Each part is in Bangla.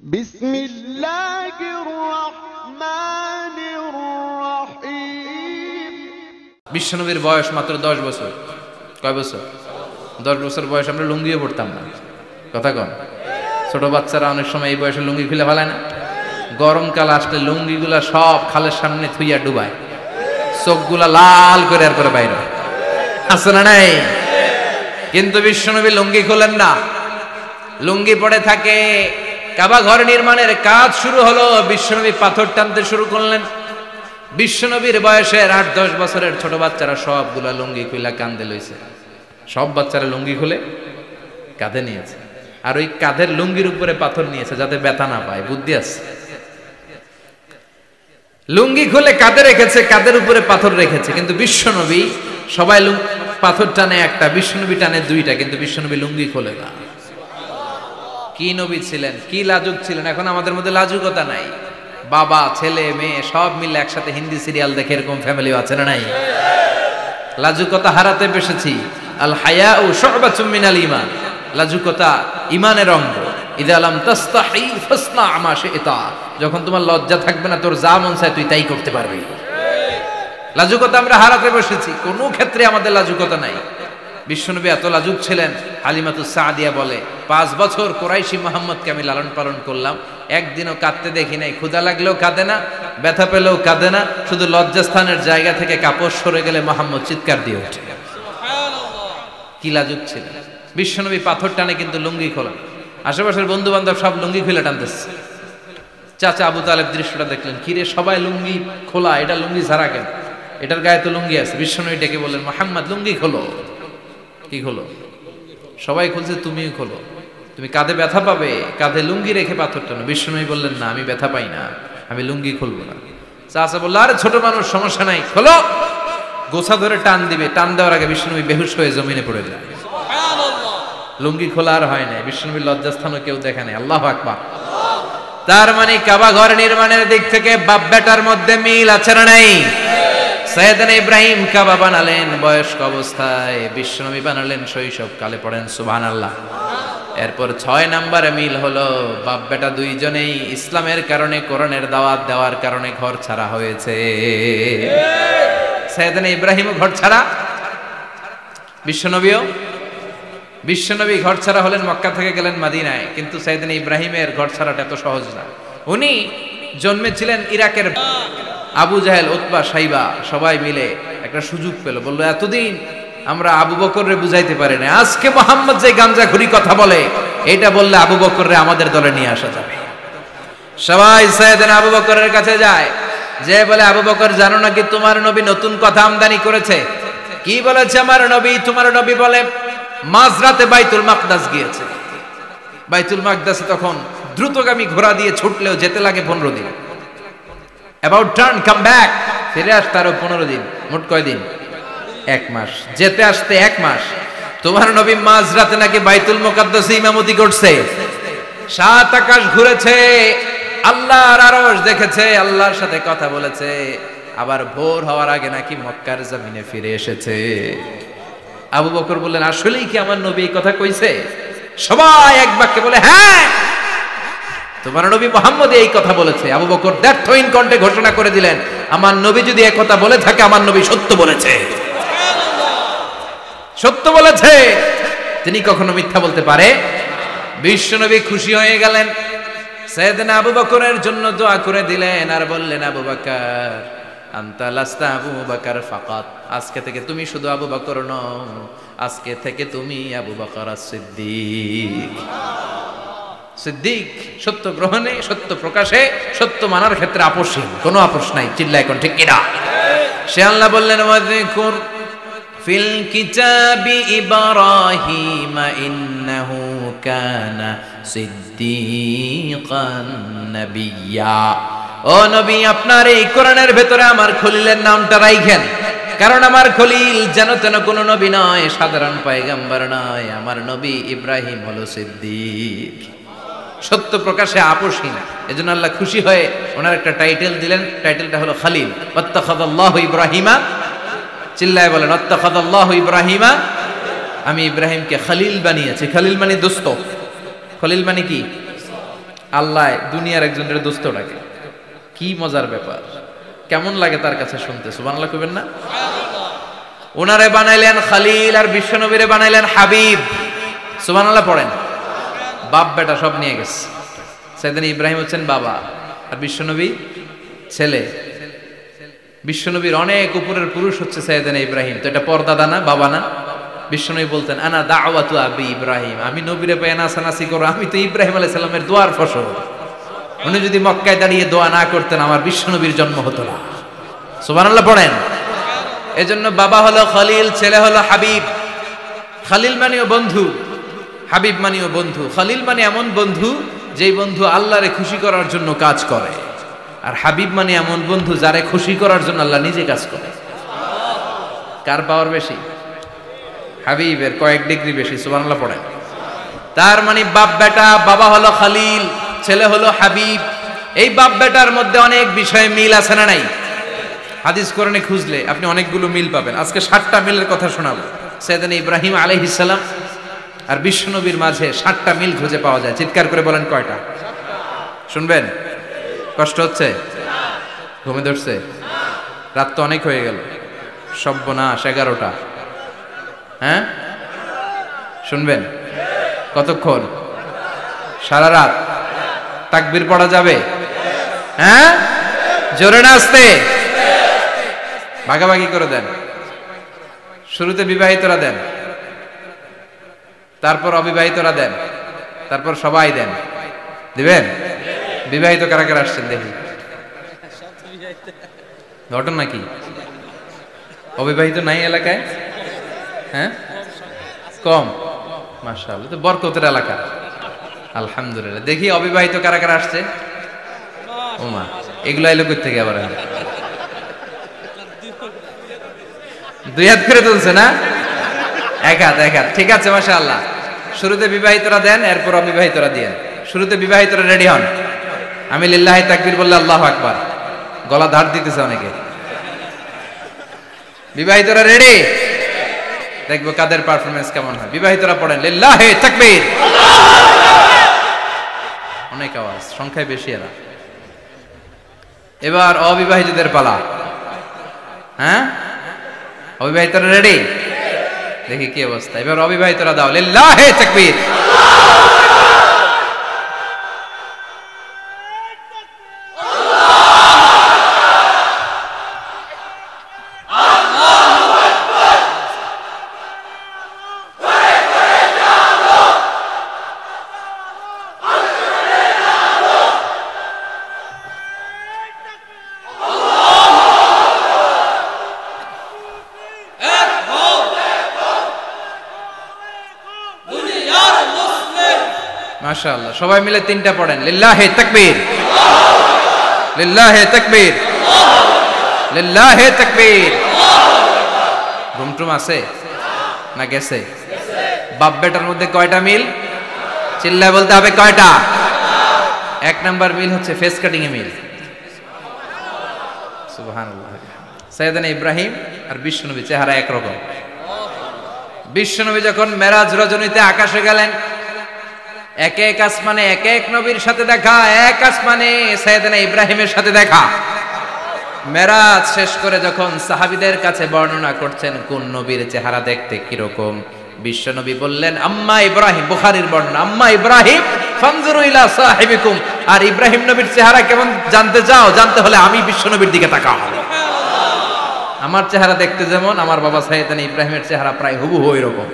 بسم الله الرحمن الرحيم বিশ্বনবীর বয়স মাত্র দশ বছর কয় বছর দশ বছর বয়স আমরা লুঙ্গিও পড়তাম না কথা কন ছোট বাচ্চারা অনেক সময় এই বয়সে লুঙ্গি খুলে ফেলায় না গরমকাল আসলে লুঙ্গিগুলা সব খালের সামনে থুইয়া ডুবায় চোখগুলা লাল করে আর করে বাইরে হয়। আছে না নাই কিন্তু বিশ্বনবী লুঙ্গি খোলেন না লুঙ্গি পড়ে থাকে কাবা ঘর নির্মাণের কাজ শুরু হলো, বিশ্বনবী পাথর টানতে শুরু করলেন। বিশ্বনবীর বয়সের আট দশ বছরের ছোট বাচ্চারা সবগুলা লুঙ্গি খুলে কান্দে লইছে। সব বাচ্চারা লুঙ্গি খুলে কাঁধে নিয়েছে। আর ওই কাঁধের লুঙ্গির উপরে পাথর নিয়েছে যাতে ব্যথা না পায়, বুদ্ধি আছে? লুঙ্গি খুলে কাঁধে রেখেছে, কাঁধের উপরে পাথর রেখেছে, কিন্তু বিশ্বনবী সবাই পাথর টানে একটা, বিশ্বনবী টানে দুইটা, কিন্তু বিশ্বনবী লুঙ্গি খোলে না। কি নবী ছিলেন, কি লাজুক ছিলেন? এখন আমাদের মধ্যে লাজুকতা নাই। বাবা, ছেলে, মেয়ে, সব মিলে একসাথে হিন্দি সিরিয়াল দেখে এরকম ফ্যামিলিও আছে না নাই? লাজুকতা হারাতে বসেছি। আল হায়া ও মিনাল ইমান লাজুকতা ইমানের অঙ্গ। ইদা আলাম তাস্তাহি ফাসনা আমা শি'তা। যখন তোমার লজ্জা থাকবে না, তোর যা মন চায় তুই তাই করতে পারবি। লাজুকতা আমরা হারাতে বসেছি। কোনো ক্ষেত্রে আমাদের লাজুকতা নাই। বিশ্বনবী এত লাজুক ছিলেন হালিমাতু সাদিয়া বলে পাঁচ বছর কোরাইশি মোহাম্মদকে আমি লালন পালন করলাম একদিনও কাঁদতে দেখি নাই ক্ষুদা লাগলেও কাঁদে না ব্যথা পেলেও কাঁদে না শুধু লজ্জাস্থানের জায়গা থেকে কাপড় সরে গেলে মোহাম্মদ চিৎকার দিয়ে ওঠে। কি লাজুক ছিলেন। বিশ্বনবী পাথর টানে কিন্তু লুঙ্গি খোলা আশেপাশের বন্ধু বান্ধব সব লুঙ্গি খুলে টানতেছে। চাচা আবু তালেব দৃশ্যটা দেখলেন কিরে সবাই লুঙ্গি খোলা এটা লুঙ্গি ছাড়া কেন? এটার গায়ে তো লুঙ্গি আছে বিশ্বনবী ডেকে বললেন মোহাম্মদ লুঙ্গি খোলো। কি খোলো? সবাই খুলছে তুমিও খোলো। তুমি কাঁধে ব্যথা পাবে কাঁধে লুঙ্গি রেখে পাথর টানো বিশ্বনবী বললেন না আমি ব্যথা পাই না আমি লুঙ্গি খুলবো না। চাচা বলল আরে ছোট মানুষ সমস্যা নাই খোলো। গোছা ধরে টান দিবে। টান দেওয়ার আগে বিষ্ণুনবী বেহুশ হয়ে জমিনে পড়ে যায়। লুঙ্গি খোলা আর হয় নাই। বিষ্ণুনবীর লজ্জাস্থানও কেউ দেখে নাই। আল্লাহ আকবার। তার মানে কাবা ঘর নির্মাণের দিক থেকে বাপ বেটার মধ্যে মিল আছে না নাই? সৈয়দনা ইব্রাহিম কাবা বানালেন, বয়স্ক অবস্থায় বিশ্বনবী বানালেন শৈশব কালে পড়েন সুবহান আল্লাহ এরপর ছয় নাম্বারে মিল হলো বাপ বেটা দুইজনেই ইসলামের কারণে কোরআনের দাওয়াত দেওয়ার কারণে ঘর ছাড়া হয়েছে। সৈয়দনা ইব্রাহিমও ঘর ছাড়া, বিশ্বনবীও। বিশ্বনবী ঘর ছাড়া হলেন মক্কা থেকে গেলেন মাদিনায়, কিন্তু সাইদিন ইব্রাহিমের ঘর ছাড়াটা এত সহজ না। উনি জন্মেছিলেন ইরাকের আবু জাহেল, উতবা, সাইবা সবাই মিলে একটা সুযোগ পেল। বলল, এতদিন আমরা আবু বকররে বুঝাইতে পারি না আজকে মোহাম্মদ যে গাঞ্জা ঘুরি কথা বলে, এটা বললে আবু বকররে আমাদের দলে নিয়ে আসা যাবে। সবাই সাইদিন আবু বকরের কাছে যায়। যে বলে, আবু বকর, জানো নাকি তোমার নবী নতুন কথা আমদানি করেছে? কি বলেছে, আমার নবী? তোমার নবী বলে, মাঝরাতে বাইতুল মাকদাস গিয়েছে। বাইতুল মাকদাসে তখন দ্রুতগামী ঘোড়া দিয়ে ছুটলেও যেতে লাগে পনেরো দিন। অ্যাবাউট টার্ন কাম ব্যাক ফিরে আসতে আরও পনেরো দিন, মোট কয় দিন? এক মাস। যেতে আসতে এক মাস। তোমার নবী মাঝরাতে নাকি বাইতুল মোকাদ্দাসে ইমামতি করছে। সাত আকাশ ঘুরেছে, আল্লাহর আরশ দেখেছে, আল্লাহর সাথে কথা বলেছে। আবার ভোর হওয়ার আগে নাকি মক্কার জমিনে ফিরে এসেছে। আবু বকর বললেন, আসলেই কি আমার নবী এই কথা কইছে? সবাই এক বাক্যে বলে হ্যাঁ! তোমার নবী মোহাম্মদ এই কথা বলেছে। আবু বকর দ্ব্যর্থহীন কণ্ঠে ঘোষণা করে দিলেন, আমার নবী যদি কথা বলে থাকে, আমার নবী সত্য বলেছে। সত্য বলেছে। তিনি কখনো মিথ্যা বলতে পারে? বিশ্বনবী খুশি হয়ে গেলেন। সৈয়দনা আবু বকরের জন্য দোয়া করে দিলেন আর বললেন, আবু বকর, আন্তা আবু বকর ফাকাত। আজকে থেকে তুমি শুধু আবু বকর নও, আজকে থেকে তুমি আবু বকর সিদ্দিক সিদ্দিক সত্য গ্রহণে, সত্য প্রকাশে, সত্য মানার ক্ষেত্রে আপোষহীন। কোনো আপোষ নাই চিল্লা এখন ঠিক কিনা? সে আল্লাহ বললেন ফিল কিতাবি ইব্রাহিম, ইন্নাহু কানা সিদ্দিকান নাবিয়্যা ও নবী, আপনার এই কোরআনের ভেতরে আমার খলিলের নামটা রাইখেন। কারণ আমার খলিল যেন তেন কোনো নবী নয়, সাধারণ পায়গাম্বার নয়। আমার নবী ইব্রাহিম হলো সিদ্দিক। সত্য প্রকাশে আপোষহীন এজন্য আল্লাহ খুশি হয়ে ওনার একটা টাইটেল দিলেন। টাইটেলটা হলো খালিল। অত্তাখাদাল্লাহু ইব্রাহিমা। চিল্লায় বলেন অত্তাখাদাল্লাহু ইব্রাহিমা। আমি ইব্রাহিমকে খালিল বানিয়েছি। খালিল মানে দোস্ত। খলিল মানে কি? আল্লাহ দুনিয়ার একজনের দোস্ত ডাকে। কি মজার ব্যাপার। কেমন লাগে তার কাছে শুনতে? সুবহানাল্লাহ কইবেন না? ওনারে বানাইলেন খালিল আর বিশ্বনবীরে বানাইলেন হাবিব। সুবহানাল্লাহ পড়েন। বাপ বেটা সব নিয়ে গেছে। সেদিন ইব্রাহিম হচ্ছেন বাবা আর বিশ্বনবী ছেলে। বিশ্বনবীর অনেক উপরের পুরুষ হচ্ছে সৈয়দানা ইব্রাহিম। তো এটা পর্দাদা না বাবা না। বিশ্বনবী বলতেন, আনা দাওয়াতু আবি ইব্রাহিম। আমি নবীরে পেয়ে নাসানাসি করো, আমি তো ইব্রাহিম আলাইহিস সালামের দোয়ার ফসল। উনি যদি মক্কায় দাঁড়িয়ে দোয়া না করতেন, আমার বিশ্বনবীর জন্ম হতো না। সুবহানাল্লাহ পড়েন। এজন্য বাবা হলো খলিল, ছেলে হলো হাবিব। খালিল মানেও বন্ধু। হাবিব মানেও বন্ধু, খালিল মানে এমন বন্ধু যেই বন্ধু আল্লাহরে খুশি করার জন্য কাজ করে। আর হাবিব মানে এমন বন্ধু যারে খুশি করার জন্য আল্লাহ নিজে কাজ করে। কার পাওয়ার বেশি? হাবিবের কয়েক ডিগ্রি বেশি, সুবহানাল্লাহ পড়ে তার মানে বাপ বেটা, বাবা হলো খালিল, ছেলে হলো হাবিব। এই বাপ বেটার মধ্যে অনেক বিষয়ে মিল আছে না নাই? হাদিস কোরআনে খুঁজলে আপনি অনেকগুলো মিল পাবেন। আজকে ষাটটা মিলের কথা শোনাবো। সেদিন ইব্রাহিম আলাইহিসাল্লাম আর বিশ্বনবীর মাঝে ষাটটা মিল খুঁজে পাওয়া যায়। চিৎকার করে বলেন কয়টা? শুনবেন? কষ্ট হচ্ছে? ঘুমে ধরছে? রাত তো অনেক হয়ে গেল। সব্যনাশ এগারোটা। হ্যাঁ? শুনবেন? কতক্ষণ? সারা রাত? তাকবির পড়া যাবে? হ্যাঁ? জোরে না আসতে ভাগাভাগি করে দেন। শুরুতে বিবাহিতরা দেন। তারপর অবিবাহিতরা দেন। তারপর সবাই দেন। দিবেন? বিবাহিত কারা কারা আসছেন দেখি। ঘটনা কি অবিবাহিত নাই এলাকায়? হ্যাঁ? কম। মার্শাল তো বরকতের এলাকা। আলহামদুলিল্লাহ। দেখি অবিবাহিত কারা কারা আসছে? ওমা, এগুলো এলো থেকে আবার? দুই হাত করে তুলছে না? এক হাত এক হাত। ঠিক আছে মাসা আল্লাহ শুরুতে বিবাহিতরা দেন এরপর অবিবাহিতরা দিয়েন। শুরুতে বিবাহিতরা রেডি হন। আমি লিল্লাহি তাকবীর বললে আল্লাহ আকবার। গলা ধার দিতেছে অনেকে। বিবাহিতরা রেডি? দেখব কাদের পারফরমেন্স কেমন হয়। বিবাহিতরা পড়েন, লিল্লাহি তাকবীর। অনেক আওয়াজ, সংখ্যায় বেশি এরা। এবার অবিবাহিতদের পালা। হ্যাঁ? অবিবাহিতরা রেডি? দেখি কি অবস্থা এবার অবিবাহিতরা দাও লিল্লাহি তাকবীর মাশাআল্লাহ। সবাই মিলে তিনটা পড়েন। লিল্লাহি তাকবীর। লিল্লাহি তাকবীর। লিল্লাহি তাকবীর। ঘুমটুম আছে? না গেছে? বাপ বেটার মধ্যে কয়টা মিল? চিল্লায় বলতে হবে কয়টা? এক নাম্বার মিল হচ্ছে ফেস কাটিং এ মিল। সুবহানাল্লাহ। সৈয়দানা ইব্রাহিম আর বিশ্বনবী, চেহারা একরকম। বিশ্বনবী যখন মেরাজ রজনীতে আকাশে গেলেন এক এক আসমানে, এক এক নবীর সাথে দেখা, এক আসমানে সৈয়দনা ইব্রাহিমের সাথে দেখা। মেরাজ শেষ করে যখন সাহাবিদের কাছে বর্ণনা করছেন, কোন নবীর চেহারা দেখতে কীরকম বিশ্বনবী বললেন, আম্মা ইব্রাহিম বুখারীর বর্ণনা, আম্মা ইব্রাহিম ইলা সাহিবিকুম আর ইব্রাহিম নবীর চেহারা কেমন জানতে চাও, জানতে হলে আমি বিশ্বনবীর দিকে তাকাও। আমার চেহারা দেখতে যেমন, আমার বাবা সাইয়েদানা ইব্রাহিমের চেহারা প্রায় হুবহু এরকম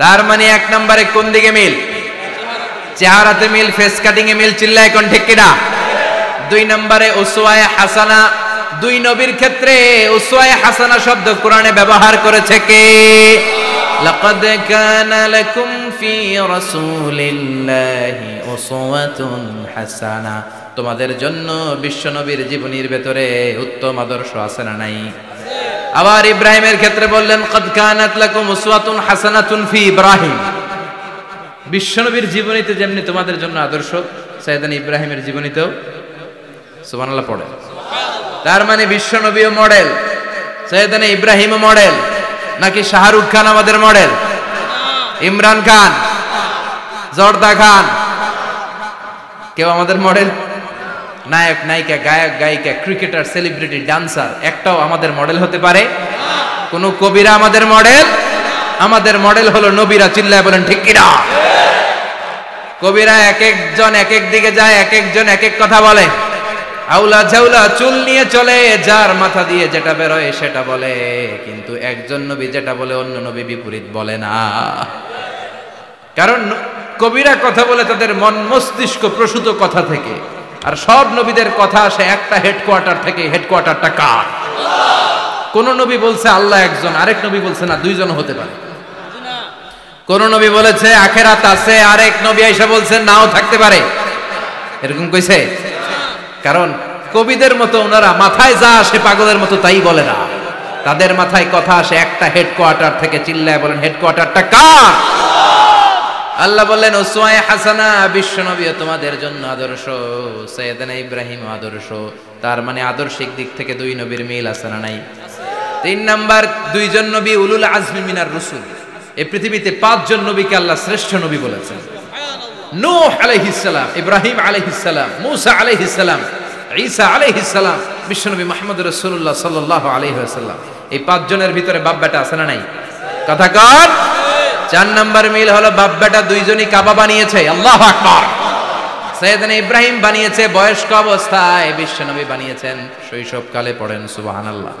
তার মানে এক নম্বরে কোন দিকে মিল? চেহারাতে মিল ফেস কাটিং এ মিল চিল্লা এখন ঠিক কিনা? দুই নম্বরে উসওয়ায়ে হাসানা। দুই নবীর ক্ষেত্রে উসওয়ায়ে হাসানা শব্দ কোরআনে ব্যবহার করেছে কে? লাকাদ কানা লাকুম ফি রাসূলিল্লাহি উসওয়াতুন হাসানা। তোমাদের জন্য বিশ্বনবীর জীবনীর ভেতরে উত্তম আদর্শ আছে না নাই? আবার ইব্রাহিমের ক্ষেত্রে বললেন কদ কানাত লাকুম উসওয়াতুন হাসানাতুন ফি ইব্রাহিম। বিশ্বনবীর জীবনীতে যেমনি তোমাদের জন্য আদর্শ সাইদান ইব্রাহিমের জীবনীতেও সুবহানাল্লাহ পড়ে। তার মানে বিশ্বনবীও মডেল সৈয়দানে ইব্রাহিমও মডেল নাকি শাহরুখ খান আমাদের মডেল ইমরান খান, জর্দা খান, কেউ আমাদের মডেল নায়ক, নায়িকা, গায়ক, গায়িকা, ক্রিকেটার সেলিব্রিটি ডান্সার একটাও আমাদের মডেল হতে পারে। কোন কবিরা আমাদের মডেল আমাদের মডেল হলো নবীরা চিল্লায় বলেন, ঠিক কিনা? কবিরা এক একজন এক এক দিকে যায়, এক একজন এক এক কথা বলে। আউলা ঝাউলা চুল নিয়ে চলে, যার মাথা দিয়ে যেটা বেরোয় সেটা বলে। কিন্তু একজন নবী যেটা বলে, অন্য নবী বিপরীত বলে না। কারণ কবিরা কথা বলে তাদের মন মস্তিষ্ক প্রসূত কথা থেকে। আর সব নবীদের কথা আসে একটা হেডকোয়ার্টার থেকে হেডকোয়ার্টারটা কার? কোন নবী বলছে আল্লাহ একজন, আরেক নবী বলছে না, দুইজন হতে পারে। কোন নবী বলেছে, আখেরাত আছে। আরেক নবী আইসা বলছে, নাও থাকতে পারে। এরকম কইছে? কারণ কবিদের মতো ওনারা মাথায় যা আসে পাগলের মতো তাই বলে না। তাদের মাথায় কথা আসে একটা হেডকোয়ার্টার থেকে চিল্লায় বলেন হেডকোয়ার্টারটা কার? আল্লাহ বললেন ওসওয়ায়ে হাসানা, বিশ্বনবী তোমাদের জন্য আদর্শ, সৈয়দনা ইব্রাহিম আদর্শ। তার মানে আদর্শিক দিক থেকে দুই নবীর মিল আছে না নাই? তিন নাম্বার, দুইজন নবী উলুল আজমি মিনার রসুল। এই পৃথিবীতে পাঁচজন নবীকে আল্লাহ শ্রেষ্ঠ নবী বলেছেন। নূহ আলাইহিস সালাম, ইব্রাহিম আলাইহিস সালাম, মুসা আলাইহিস সালাম, ঈসা আলাইহিস সালাম, বিশ্বনবী মুহাম্মদ রাসূলুল্লাহ সাল্লাল্লাহু আলাইহি ওয়াসাল্লাম। এই পাঁচজনের ভিতরে বাপ বেটা আছে না নাই? কথা কর চার নাম্বার মিল হলো বাপ বেটা দুইজনই কাবা বানিয়েছে, আল্লাহু আকবার। সৈয়দনা ইব্রাহিম বানিয়েছে, বয়স্ক অবস্থায় বিশ্বনবী বানিয়েছেন, শৈশবকালে পড়েন, সুবহানাল্লাহ।